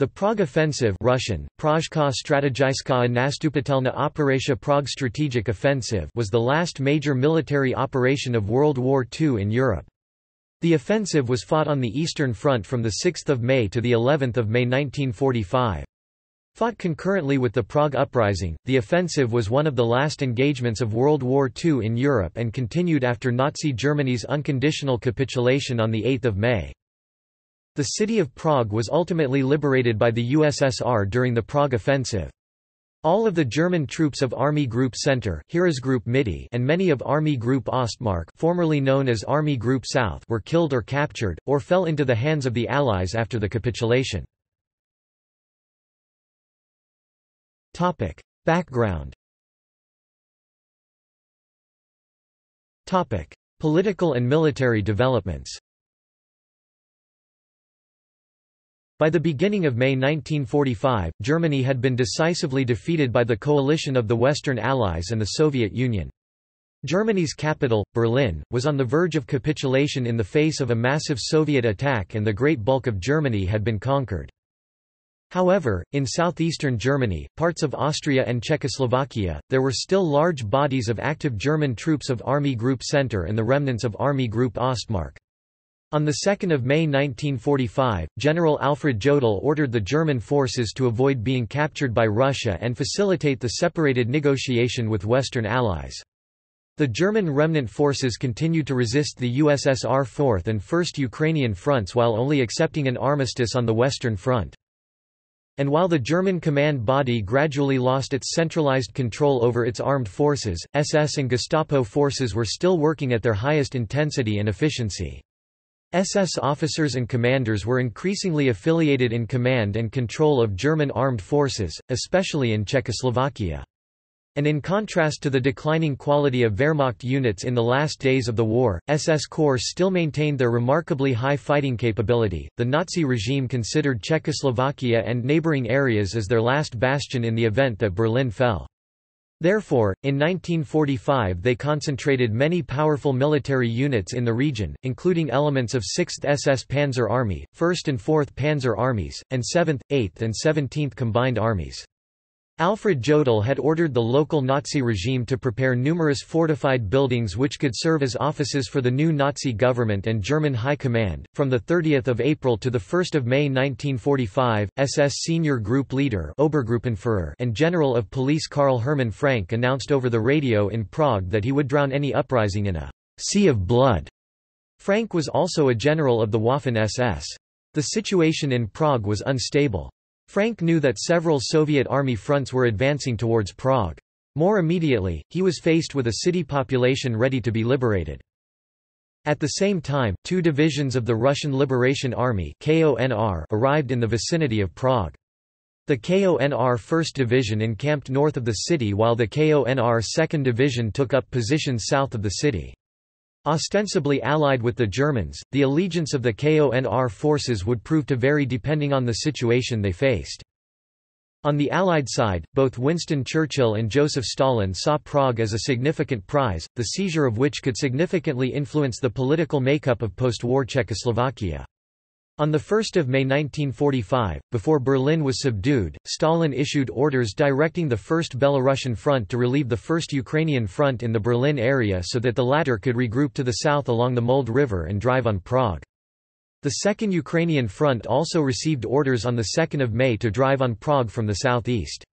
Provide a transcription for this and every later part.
The Prague Offensive Russian, Prague Strategic Offensive was the last major military operation of World War II in Europe. The offensive was fought on the Eastern Front from 6 May to of May 1945. Fought concurrently with the Prague Uprising, the offensive was one of the last engagements of World War II in Europe and continued after Nazi Germany's unconditional capitulation on 8 May. The city of Prague was ultimately liberated by the USSR during the Prague Offensive. All of the German troops of Army Group Center and many of Army Group Ostmark formerly known as Army Group South were killed or captured, or fell into the hands of the Allies after the capitulation. Background Political and military developments By the beginning of May 1945, Germany had been decisively defeated by the coalition of the Western Allies and the Soviet Union. Germany's capital, Berlin, was on the verge of capitulation in the face of a massive Soviet attack and the great bulk of Germany had been conquered. However, in southeastern Germany, parts of Austria and Czechoslovakia, there were still large bodies of active German troops of Army Group Center and the remnants of Army Group Ostmark. On 2 May 1945, General Alfred Jodl ordered the German forces to avoid being captured by Russia and facilitate the separated negotiation with Western Allies. The German remnant forces continued to resist the USSR 4th and 1st Ukrainian fronts while only accepting an armistice on the Western Front. And while the German command body gradually lost its centralized control over its armed forces, SS and Gestapo forces were still working at their highest intensity and efficiency. SS officers and commanders were increasingly affiliated in command and control of German armed forces, especially in Czechoslovakia. And in contrast to the declining quality of Wehrmacht units in the last days of the war, SS corps still maintained their remarkably high fighting capability. The Nazi regime considered Czechoslovakia and neighboring areas as their last bastion in the event that Berlin fell. Therefore, in 1945 they concentrated many powerful military units in the region, including elements of 6th SS Panzer Army, 1st and 4th Panzer Armies, and 7th, 8th and 17th Combined Armies. Alfred Jodl had ordered the local Nazi regime to prepare numerous fortified buildings which could serve as offices for the new Nazi government and German High Command. From the 30th of April to the 1st of May 1945, SS senior group leader Obergruppenführer and General of Police Karl Hermann Frank announced over the radio in Prague that he would drown any uprising in a sea of blood. Frank was also a general of the Waffen-SS. The situation in Prague was unstable. Frank knew that several Soviet army fronts were advancing towards Prague. More immediately, he was faced with a city population ready to be liberated. At the same time, two divisions of the Russian Liberation Army arrived in the vicinity of Prague. The KONR 1st Division encamped north of the city while the KONR 2nd Division took up positions south of the city. Ostensibly allied with the Germans, the allegiance of the KONR forces would prove to vary depending on the situation they faced. On the Allied side, both Winston Churchill and Joseph Stalin saw Prague as a significant prize, the seizure of which could significantly influence the political makeup of post-war Czechoslovakia. On 1 May 1945, before Berlin was subdued, Stalin issued orders directing the 1st Belarusian Front to relieve the 1st Ukrainian Front in the Berlin area so that the latter could regroup to the south along the Mulde River and drive on Prague. The 2nd Ukrainian Front also received orders on 2 May to drive on Prague from the southeast.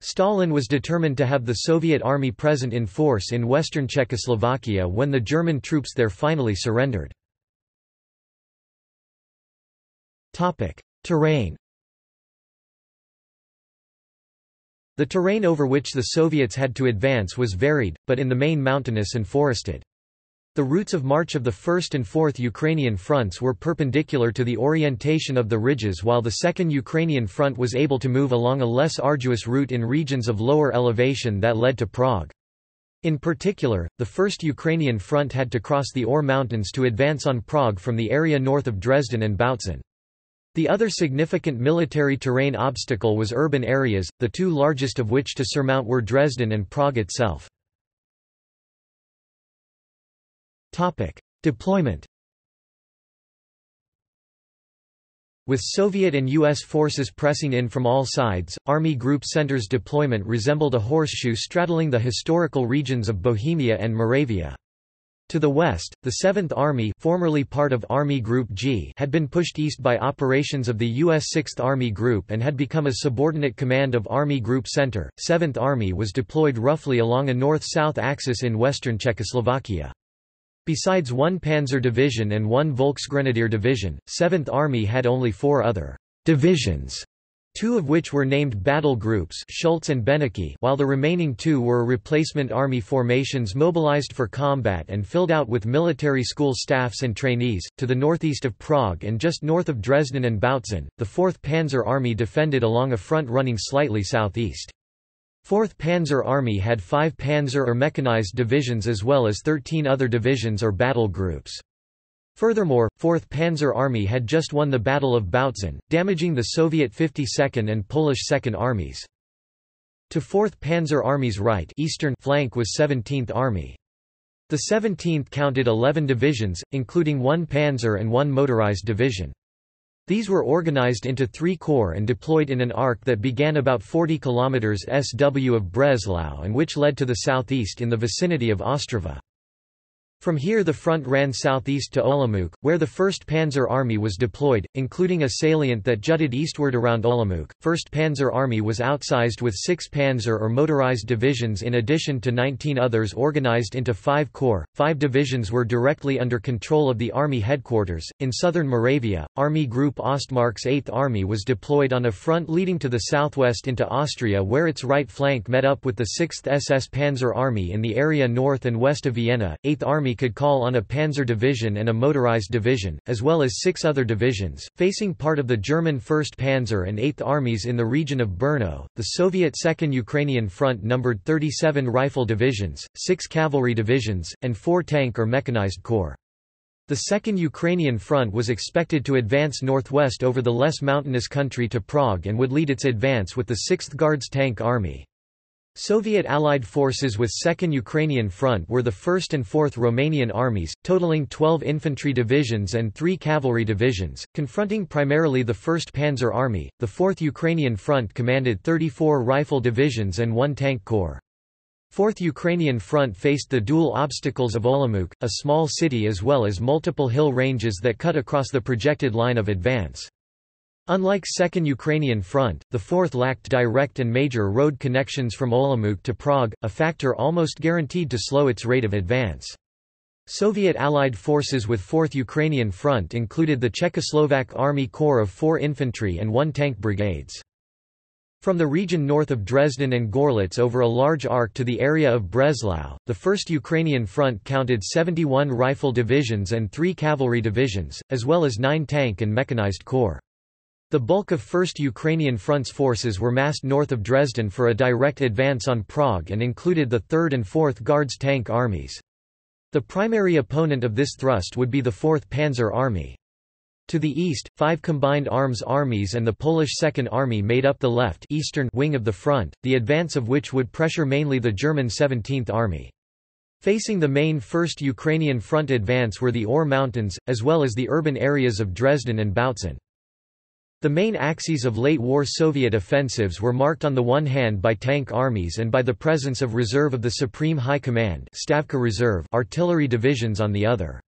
Stalin was determined to have the Soviet army present in force in western Czechoslovakia when the German troops there finally surrendered. Topic: Terrain. The terrain over which the Soviets had to advance was varied, but in the main mountainous and forested. The routes of march of the 1st and 4th Ukrainian fronts were perpendicular to the orientation of the ridges while the 2nd Ukrainian front was able to move along a less arduous route in regions of lower elevation that led to Prague. In particular, the 1st Ukrainian front had to cross the Ore Mountains to advance on Prague from the area north of Dresden and Bautzen. The other significant military terrain obstacle was urban areas, the two largest of which to surmount were Dresden and Prague itself. Deployment With Soviet and U.S. forces pressing in from all sides, Army Group Center's deployment resembled a horseshoe straddling the historical regions of Bohemia and Moravia. To the west, the 7th Army formerly part of Army Group G had been pushed east by operations of the U.S. 6th Army Group and had become a subordinate command of Army Group Center. 7th Army was deployed roughly along a north-south axis in western Czechoslovakia. Besides one Panzer Division and one Volksgrenadier Division, 7th Army had only four other «divisions», two of which were named battle groups Schultz and Benecke while the remaining two were replacement army formations mobilized for combat and filled out with military school staffs and trainees. To the northeast of Prague and just north of Dresden and Bautzen, the 4th Panzer Army defended along a front running slightly southeast. 4th Panzer Army had five panzer or mechanized divisions as well as 13 other divisions or battle groups. Furthermore, 4th Panzer Army had just won the Battle of Bautzen, damaging the Soviet 52nd and Polish 2nd armies. To 4th Panzer Army's right eastern flank was 17th Army. The 17th counted 11 divisions, including one panzer and one motorized division. These were organized into three corps and deployed in an arc that began about 40 km sw of Breslau and which led to the southeast in the vicinity of Ostrava. From here the front ran southeast to Olomouc, where the 1st Panzer Army was deployed, including a salient that jutted eastward around Olomouc. 1st Panzer Army was outsized with six panzer or motorized divisions in addition to 19 others organized into five corps. Five divisions were directly under control of the Army headquarters. In southern Moravia, Army Group Ostmark's 8th Army was deployed on a front leading to the southwest into Austria where its right flank met up with the 6th SS Panzer Army in the area north and west of Vienna. 8th Army Army could call on a panzer division and a motorized division, as well as six other divisions, facing part of the German 1st Panzer and 8th Armies in the region of Brno. The Soviet Second Ukrainian Front numbered 37 rifle divisions, six cavalry divisions, and four tank or mechanized corps. The Second Ukrainian Front was expected to advance northwest over the less mountainous country to Prague and would lead its advance with the 6th Guards Tank Army. Soviet Allied forces with 2nd Ukrainian Front were the 1st and 4th Romanian armies, totaling 12 infantry divisions and 3 cavalry divisions, confronting primarily the 1st Panzer Army. The 4th Ukrainian Front commanded 34 rifle divisions and 1 tank corps. 4th Ukrainian Front faced the dual obstacles of Olomouc, a small city as well as multiple hill ranges that cut across the projected line of advance. Unlike Second Ukrainian Front, the Fourth lacked direct and major road connections from Olomouc to Prague, a factor almost guaranteed to slow its rate of advance. Soviet Allied forces with 4th Ukrainian Front included the Czechoslovak Army Corps of 4 infantry and 1 tank brigades. From the region north of Dresden and Gorlitz over a large arc to the area of Breslau, the 1st Ukrainian Front counted 71 rifle divisions and 3 cavalry divisions, as well as 9 tank and mechanized corps. The bulk of 1st Ukrainian Front's forces were massed north of Dresden for a direct advance on Prague and included the 3rd and 4th Guards tank armies. The primary opponent of this thrust would be the 4th Panzer Army. To the east, five combined arms armies and the Polish Second Army made up the left eastern wing of the front, the advance of which would pressure mainly the German 17th Army. Facing the main 1st Ukrainian front advance were the Ore Mountains, as well as the urban areas of Dresden and Bautzen. The main axes of late-war Soviet offensives were marked on the one hand by tank armies and by the presence of reserve of the Supreme High Command Stavka Reserve artillery divisions on the other.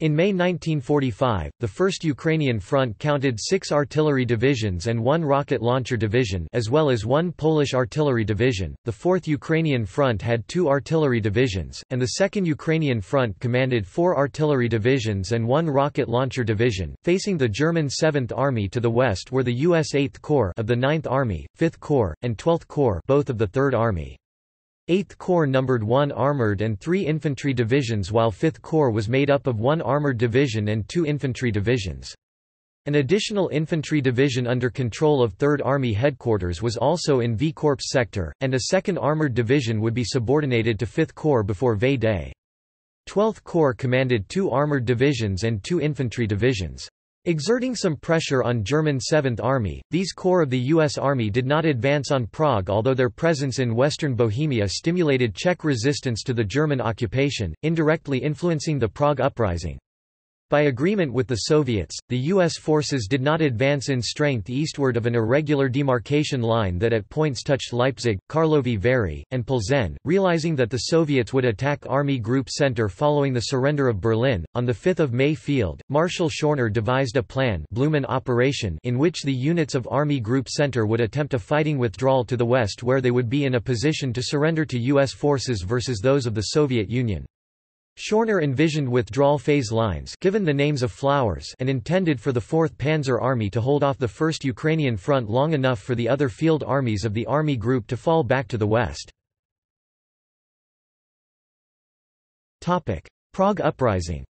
In May 1945, the 1st Ukrainian Front counted six artillery divisions and one rocket launcher division as well as one Polish artillery division, the 4th Ukrainian Front had two artillery divisions, and the 2nd Ukrainian Front commanded four artillery divisions and one rocket launcher division. Facing the German 7th Army to the west were the U.S. 8th Corps of the 9th Army, 5th Corps, and 12th Corps both of the 3rd Army. 8th Corps numbered one armored and three infantry divisions while 5th Corps was made up of one armored division and two infantry divisions. An additional infantry division under control of 3rd Army headquarters was also in V Corps sector, and a 2nd Armored Division would be subordinated to 5th Corps before V Day. 12th Corps commanded two armored divisions and two infantry divisions. Exerting some pressure on German 7th Army, these corps of the U.S. Army did not advance on Prague although their presence in western Bohemia stimulated Czech resistance to the German occupation, indirectly influencing the Prague Uprising. By agreement with the Soviets, the U.S. forces did not advance in strength eastward of an irregular demarcation line that at points touched Leipzig, Karlovy Vary, and Plzeň. Realizing that the Soviets would attack Army Group Center following the surrender of Berlin, on the 5 May field, Marshal Schörner devised a plan Blumen operation in which the units of Army Group Center would attempt a fighting withdrawal to the west where they would be in a position to surrender to U.S. forces versus those of the Soviet Union. Schörner envisioned withdrawal phase lines given the names of flowers and intended for the 4th Panzer Army to hold off the 1st Ukrainian front long enough for the other field armies of the Army Group to fall back to the west. Prague Uprising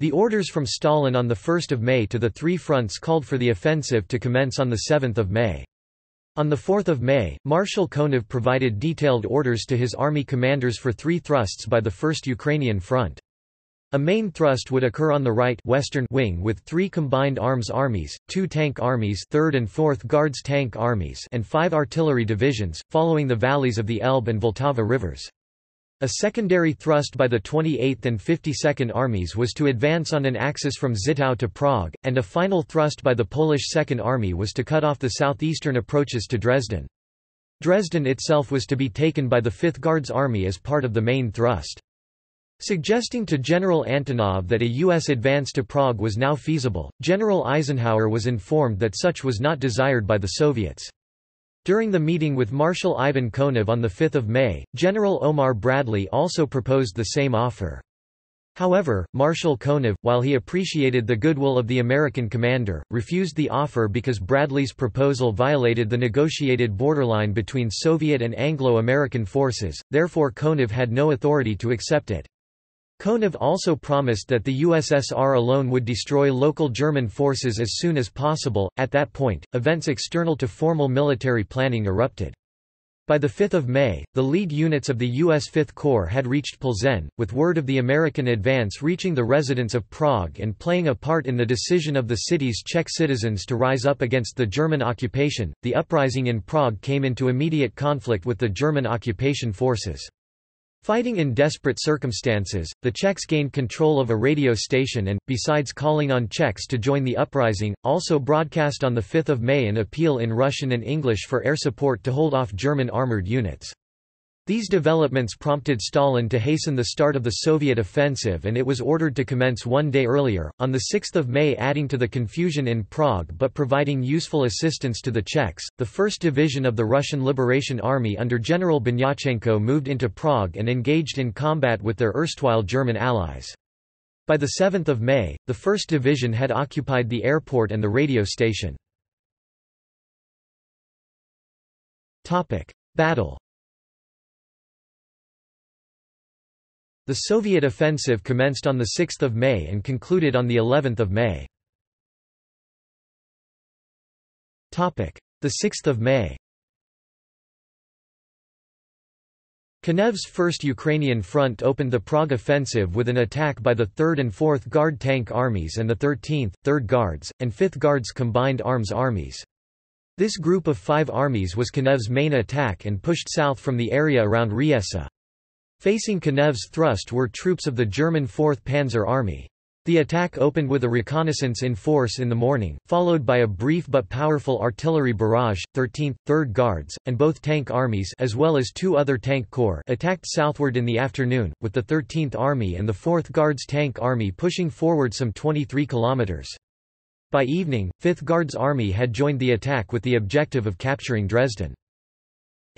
The orders from Stalin on 1 May to the three fronts called for the offensive to commence on 7 May. On 4 May, Marshal Konev provided detailed orders to his army commanders for three thrusts by the First Ukrainian Front. A main thrust would occur on the right western wing with three combined arms armies, two tank armies 3rd and 4th Guards tank armies and five artillery divisions, following the valleys of the Elbe and Vltava rivers. A secondary thrust by the 28th and 52nd Armies was to advance on an axis from Zittau to Prague, and a final thrust by the Polish Second Army was to cut off the southeastern approaches to Dresden. Dresden itself was to be taken by the 5th Guards Army as part of the main thrust. Suggesting to General Antonov that a U.S. advance to Prague was now feasible, General Eisenhower was informed that such was not desired by the Soviets. During the meeting with Marshal Ivan Konev on 5 May, General Omar Bradley also proposed the same offer. However, Marshal Konev, while he appreciated the goodwill of the American commander, refused the offer because Bradley's proposal violated the negotiated borderline between Soviet and Anglo-American forces, therefore Konev had no authority to accept it. Konev also promised that the USSR alone would destroy local German forces as soon as possible. At that point, events external to formal military planning erupted. By 5 May, the lead units of the U.S. Fifth Corps had reached Plzeň, with word of the American advance reaching the residents of Prague and playing a part in the decision of the city's Czech citizens to rise up against the German occupation. The uprising in Prague came into immediate conflict with the German occupation forces. Fighting in desperate circumstances, the Czechs gained control of a radio station and, besides calling on Czechs to join the uprising, also broadcast on 5 May an appeal in Russian and English for air support to hold off German armoured units. These developments prompted Stalin to hasten the start of the Soviet offensive and it was ordered to commence one day earlier, on 6 May adding to the confusion in Prague but providing useful assistance to the Czechs. The 1st Division of the Russian Liberation Army under General Bunyachenko moved into Prague and engaged in combat with their erstwhile German allies. By 7 May, the 1st Division had occupied the airport and the radio station. Battle The Soviet offensive commenced on 6 May and concluded on of May. The 6th of May Konev's 1st Ukrainian Front opened the Prague offensive with an attack by the 3rd and 4th Guard tank armies and the 13th, 3rd Guards, and 5th Guards combined arms armies. This group of five armies was Konev's main attack and pushed south from the area around Riesa. Facing Konev's thrust were troops of the German 4th Panzer Army. The attack opened with a reconnaissance in force in the morning, followed by a brief but powerful artillery barrage. 13th, 3rd Guards, and both tank armies as well as two other tank corps attacked southward in the afternoon, with the 13th Army and the 4th Guards Tank Army pushing forward some 23 kilometers. By evening, 5th Guards Army had joined the attack with the objective of capturing Dresden.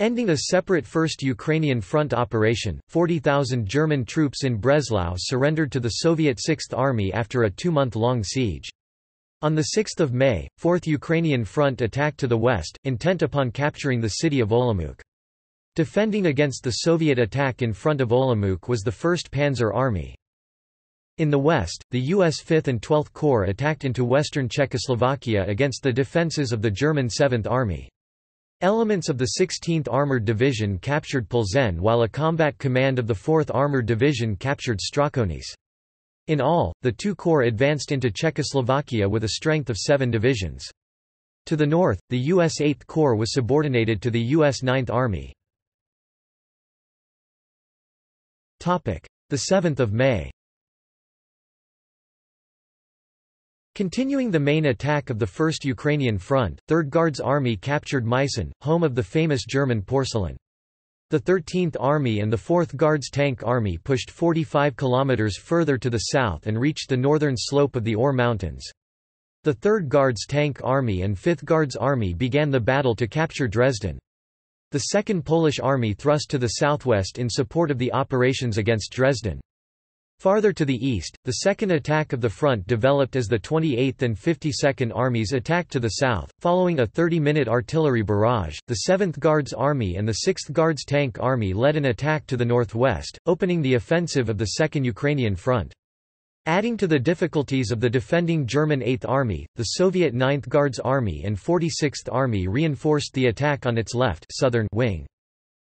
Ending a separate First Ukrainian Front operation, 40,000 German troops in Breslau surrendered to the Soviet Sixth Army after a two-month-long siege. On 6 May, 4th Ukrainian Front attacked to the west, intent upon capturing the city of Olomouc. Defending against the Soviet attack in front of Olomouc was the 1st Panzer Army. In the west, the U.S. 5th and 12th Corps attacked into western Czechoslovakia against the defences of the German 7th Army. Elements of the 16th Armored Division captured Plzeň while a combat command of the 4th Armored Division captured Strakonice. In all, the two corps advanced into Czechoslovakia with a strength of seven divisions. To the north, the U.S. 8th Corps was subordinated to the U.S. 9th Army. The 7th of May Continuing the main attack of the First Ukrainian Front, 3rd Guards Army captured Meissen, home of the famous German porcelain. The 13th Army and the 4th Guards Tank Army pushed 45 kilometers further to the south and reached the northern slope of the Ore Mountains. The 3rd Guards Tank Army and 5th Guards Army began the battle to capture Dresden. The 2nd Polish Army thrust to the southwest in support of the operations against Dresden. Farther to the east, the second attack of the front developed as the 28th and 52nd Armies attacked to the south. Following a 30-minute artillery barrage, the 7th Guards Army and the 6th Guards Tank Army led an attack to the northwest, opening the offensive of the Second Ukrainian Front. Adding to the difficulties of the defending German 8th Army, the Soviet 9th Guards Army and 46th Army reinforced the attack on its left southern wing.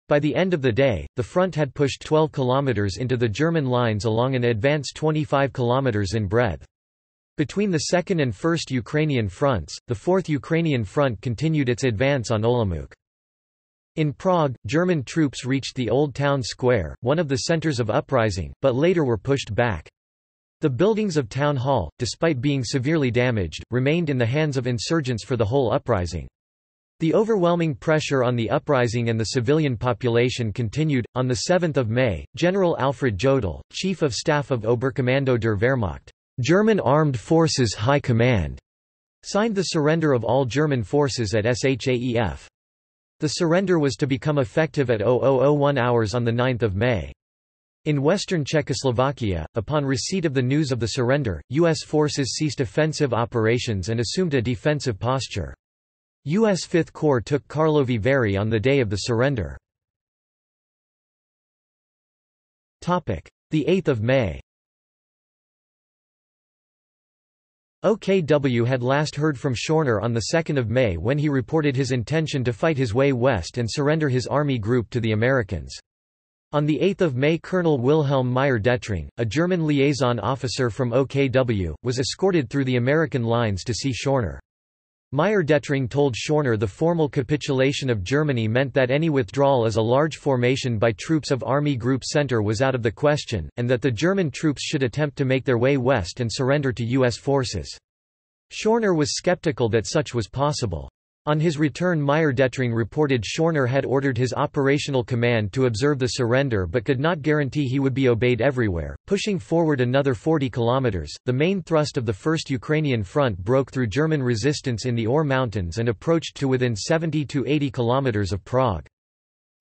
By the end of the day, the front had pushed 12 kilometers into the German lines along an advance 25 kilometers in breadth. Between the 2nd and 1st Ukrainian fronts, the 4th Ukrainian front continued its advance on Olomouc. In Prague, German troops reached the Old Town Square, one of the centers of uprising, but later were pushed back. The buildings of Town Hall, despite being severely damaged, remained in the hands of insurgents for the whole uprising. The overwhelming pressure on the uprising and the civilian population continued. On 7 May, General Alfred Jodl, Chief of Staff of Oberkommando der Wehrmacht, German Armed Forces High Command, signed the surrender of all German forces at SHAEF. The surrender was to become effective at 0001 hours on 9 May. In western Czechoslovakia, upon receipt of the news of the surrender, U.S. forces ceased offensive operations and assumed a defensive posture. U.S. Fifth Corps took Karlovy Vary on the day of the surrender. The 8th of May OKW had last heard from Schörner on 2 May when he reported his intention to fight his way west and surrender his army group to the Americans. On 8 May Colonel Wilhelm Meyer-Dettring, a German liaison officer from OKW, was escorted through the American lines to see Schörner. Meyer-Dettring told Schörner the formal capitulation of Germany meant that any withdrawal as a large formation by troops of Army Group Center was out of the question, and that the German troops should attempt to make their way west and surrender to U.S. forces. Schörner was skeptical that such was possible. On his return Meyer-Dettring reported Schörner had ordered his operational command to observe the surrender but could not guarantee he would be obeyed everywhere. Pushing forward another 40 kilometers, the main thrust of the First Ukrainian Front broke through German resistance in the Ore Mountains and approached to within 70 to 80 kilometers of Prague.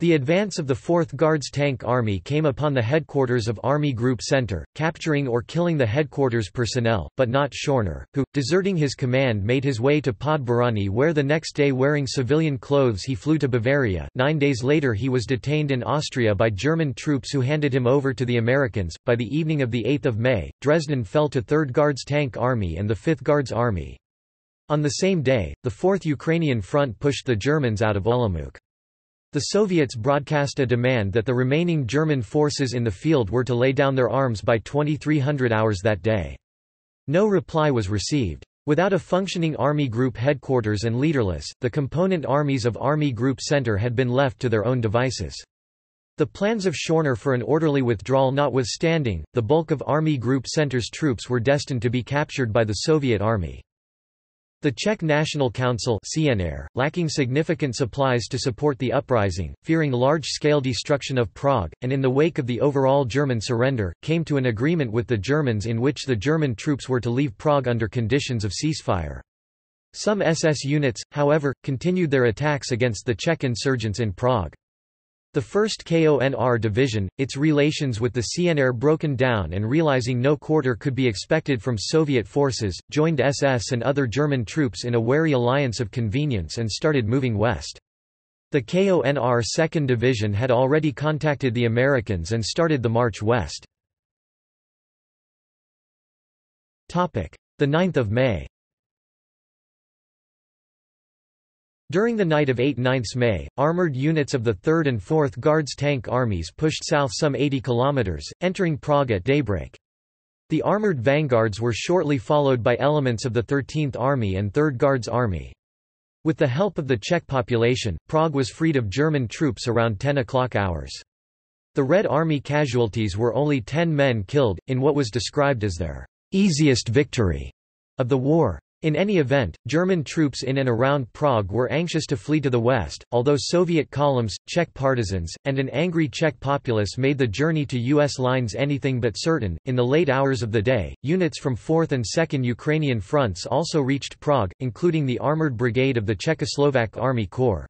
The advance of the 4th Guards Tank Army came upon the headquarters of Army Group Center, capturing or killing the headquarters personnel, but not Schörner, who, deserting his command made his way to Podbořany where the next day wearing civilian clothes he flew to Bavaria. Nine days later he was detained in Austria by German troops who handed him over to the Americans. By the evening of 8 May, Dresden fell to 3rd Guards Tank Army and the 5th Guards Army. On the same day, the 4th Ukrainian Front pushed the Germans out of Olomouc. The Soviets broadcast a demand that the remaining German forces in the field were to lay down their arms by 2300 hours that day. No reply was received. Without a functioning Army Group headquarters and leaderless, the component armies of Army Group Center had been left to their own devices. The plans of Schörner for an orderly withdrawal notwithstanding, the bulk of Army Group Center's troops were destined to be captured by the Soviet Army. The Czech National Council CNR, lacking significant supplies to support the uprising, fearing large-scale destruction of Prague, and in the wake of the overall German surrender, came to an agreement with the Germans in which the German troops were to leave Prague under conditions of ceasefire. Some SS units, however, continued their attacks against the Czech insurgents in Prague. The 1st KONR Division, its relations with the CNR broken down and realizing no quarter could be expected from Soviet forces, joined SS and other German troops in a wary alliance of convenience and started moving west. The KONR 2nd Division had already contacted the Americans and started the march west. 9 May During the night of 8–9 May, armoured units of the 3rd and 4th Guards Tank Armies pushed south some 80 kilometres, entering Prague at daybreak. The armoured vanguards were shortly followed by elements of the 13th Army and 3rd Guards Army. With the help of the Czech population, Prague was freed of German troops around 10 o'clock hours. The Red Army casualties were only 10 men killed, in what was described as their easiest victory of the war. In any event, German troops in and around Prague were anxious to flee to the west, although Soviet columns, Czech partisans, and an angry Czech populace made the journey to U.S. lines anything but certain. In the late hours of the day, units from 4th and 2nd Ukrainian fronts also reached Prague, including the Armoured Brigade of the Czechoslovak Army Corps.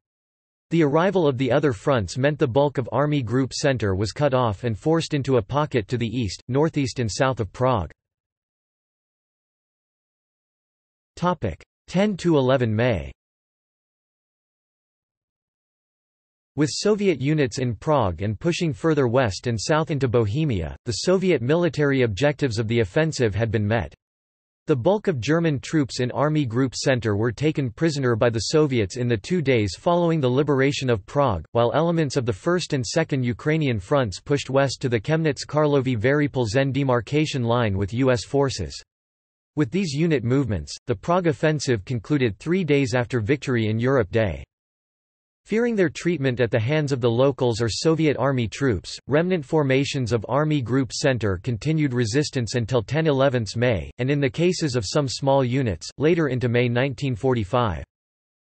The arrival of the other fronts meant the bulk of Army Group Center was cut off and forced into a pocket to the east, northeast and south of Prague. 10–11 May With Soviet units in Prague and pushing further west and south into Bohemia, the Soviet military objectives of the offensive had been met. The bulk of German troops in Army Group Center were taken prisoner by the Soviets in the two days following the liberation of Prague, while elements of the 1st and 2nd Ukrainian fronts pushed west to the Chemnitz-Karlovy-Vary demarcation line with U.S. forces. With these unit movements, the Prague offensive concluded three days after victory in Europe Day. Fearing their treatment at the hands of the locals or Soviet Army troops, remnant formations of Army Group Center continued resistance until 10–11 May, and in the cases of some small units, later into May 1945.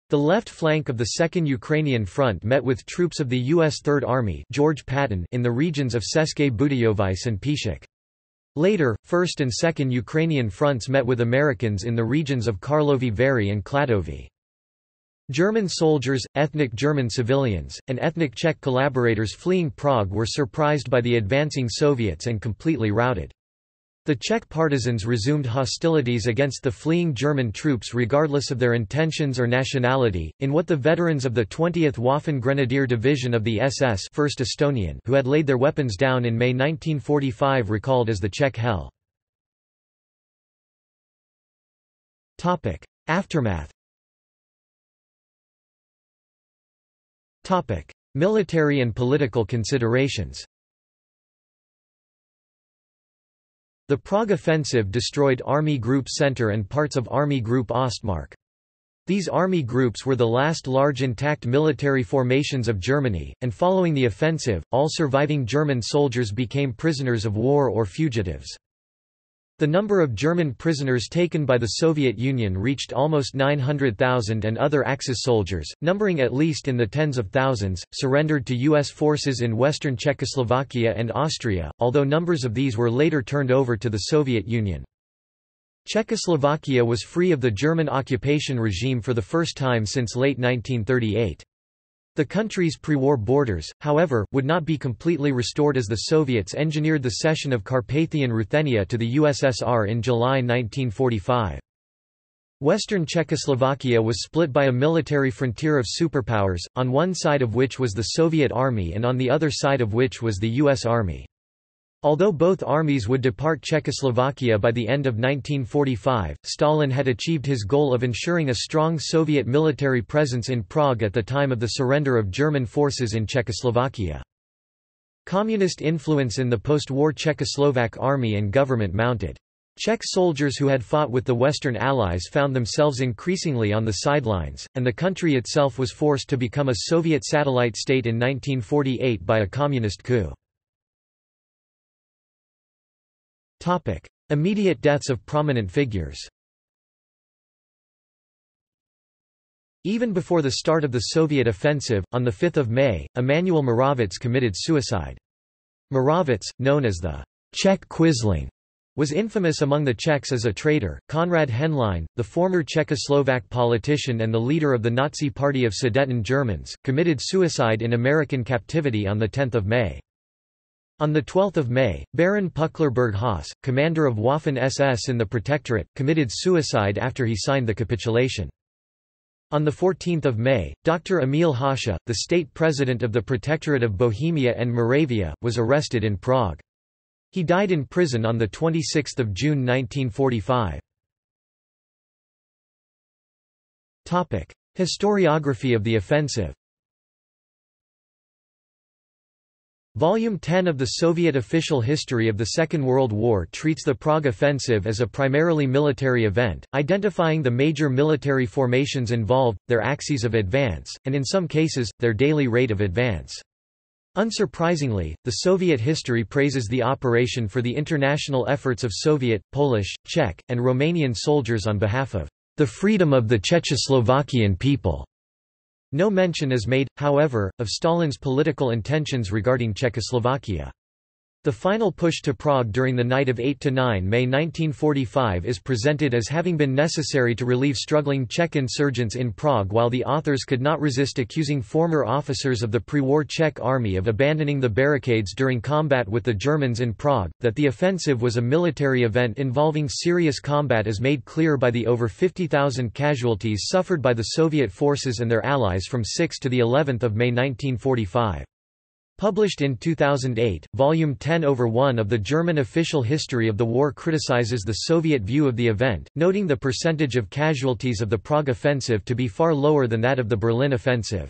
The left flank of the Second Ukrainian Front met with troops of the U.S. Third Army George Patton in the regions of České Budějovice and Písek. Later, 1st and 2nd Ukrainian fronts met with Americans in the regions of Karlovy Vary and Klatovy. German soldiers, ethnic German civilians, and ethnic Czech collaborators fleeing Prague were surprised by the advancing Soviets and completely routed. The Czech partisans resumed hostilities against the fleeing German troops regardless of their intentions or nationality, in what the veterans of the 20th Waffen Grenadier Division of the SS 1st Estonian who had laid their weapons down in May 1945 recalled as the Czech Hell. Aftermath Military and political considerations The Prague Offensive destroyed Army Group Center and parts of Army Group Ostmark. These army groups were the last large intact military formations of Germany, and following the offensive, all surviving German soldiers became prisoners of war or fugitives. The number of German prisoners taken by the Soviet Union reached almost 900,000 and other Axis soldiers, numbering at least in the tens of thousands, surrendered to U.S. forces in western Czechoslovakia and Austria, although numbers of these were later turned over to the Soviet Union. Czechoslovakia was free of the German occupation regime for the first time since late 1938. The country's pre-war borders, however, would not be completely restored as the Soviets engineered the cession of Carpathian Ruthenia to the USSR in July 1945. Western Czechoslovakia was split by a military frontier of superpowers, on one side of which was the Soviet Army and on the other side of which was the U.S. Army. Although both armies would depart Czechoslovakia by the end of 1945, Stalin had achieved his goal of ensuring a strong Soviet military presence in Prague at the time of the surrender of German forces in Czechoslovakia. Communist influence in the post-war Czechoslovak army and government mounted. Czech soldiers who had fought with the Western Allies found themselves increasingly on the sidelines, and the country itself was forced to become a Soviet satellite state in 1948 by a communist coup. Topic: Immediate deaths of prominent figures. Even before the start of the Soviet offensive, on 5 May, Emanuel Moravec committed suicide. Moravec, known as the Czech Quisling, was infamous among the Czechs as a traitor. Konrad Henlein, the former Czechoslovak politician and the leader of the Nazi Party of Sudeten Germans, committed suicide in American captivity on 10 May. On 12 May, Baron Pückler-Burghauss, commander of Waffen-SS in the Protectorate, committed suicide after he signed the capitulation. On 14 May, Dr. Emil Hácha, the state president of the Protectorate of Bohemia and Moravia, was arrested in Prague. He died in prison on 26 June 1945. Historiography of the offensive Volume 10 of the Soviet Official History of the Second World War treats the Prague Offensive as a primarily military event, identifying the major military formations involved, their axes of advance, and in some cases, their daily rate of advance. Unsurprisingly, the Soviet history praises the operation for the international efforts of Soviet, Polish, Czech, and Romanian soldiers on behalf of the freedom of the Czechoslovakian people. No mention is made, however, of Stalin's political intentions regarding Czechoslovakia. The final push to Prague during the night of 8–9 May 1945 is presented as having been necessary to relieve struggling Czech insurgents in Prague while the authors could not resist accusing former officers of the pre-war Czech army of abandoning the barricades during combat with the Germans in Prague. That the offensive was a military event involving serious combat is made clear by the over 50,000 casualties suffered by the Soviet forces and their allies from 6 to the 11th of May 1945. Published in 2008, Volume 10 over 1 of the German official history of the war criticizes the Soviet view of the event, noting the percentage of casualties of the Prague offensive to be far lower than that of the Berlin offensive.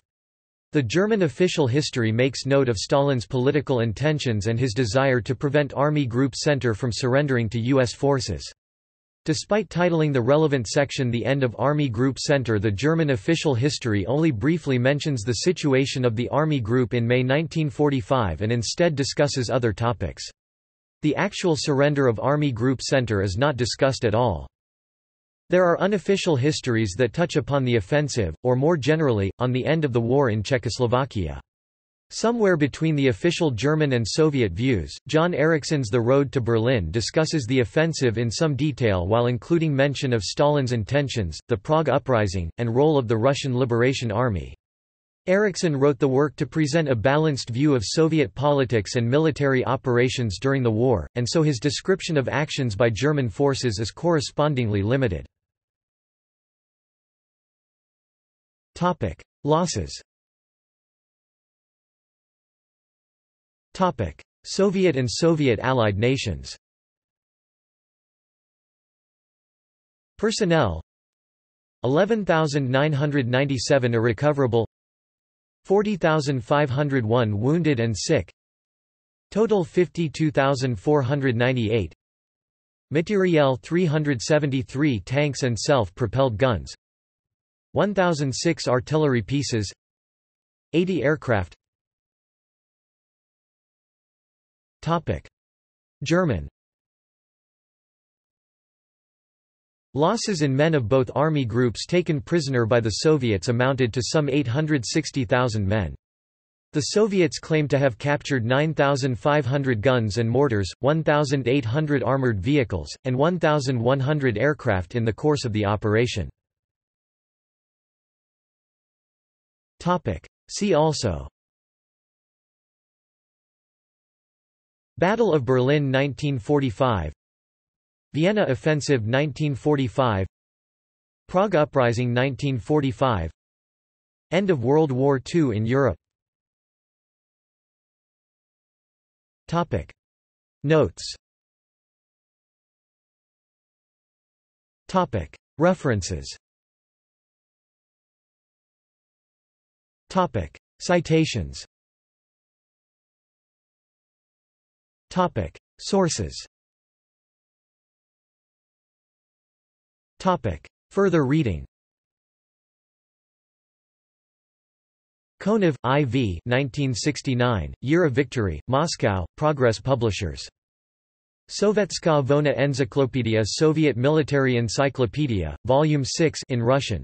The German official history makes note of Stalin's political intentions and his desire to prevent Army Group Center from surrendering to U.S. forces. Despite titling the relevant section The End of Army Group Center the German official history only briefly mentions the situation of the Army Group in May 1945 and instead discusses other topics. The actual surrender of Army Group Center is not discussed at all. There are unofficial histories that touch upon the offensive, or more generally, on the end of the war in Czechoslovakia. Somewhere between the official German and Soviet views, John Erickson's The Road to Berlin discusses the offensive in some detail while including mention of Stalin's intentions, the Prague Uprising, and role of the Russian Liberation Army. Erickson wrote the work to present a balanced view of Soviet politics and military operations during the war, and so his description of actions by German forces is correspondingly limited. Losses Soviet and Soviet allied nations. Personnel. 11,997 irrecoverable. 40,501 wounded and sick. Total 52,498 Materiel 373 tanks and self-propelled guns. 1,006 artillery pieces. 80 aircraft Topic. German Losses in men of both army groups taken prisoner by the Soviets amounted to some 860,000 men. The Soviets claimed to have captured 9,500 guns and mortars, 1,800 armored vehicles, and 1,100 aircraft in the course of the operation. See also Battle of Berlin 1945 Vienna Offensive 1945 Prague Uprising 1945 End of World War II in Europe. Topic. Notes. Topic. References. Topic. Citations Topic. Sources Topic. Further reading Konev, I.V. 1969, Year of Victory, Moscow, Progress Publishers. Sovetska Vona Encyclopedia Soviet Military Encyclopedia, Volume 6 in Russian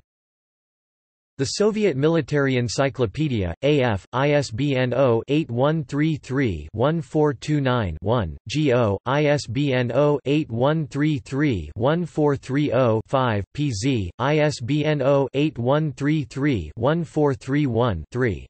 the Soviet Military Encyclopedia, AF, ISBN 0-8133-1429-1, GO, ISBN 0-8133-1430-5, PZ, ISBN 0-8133-1431-3.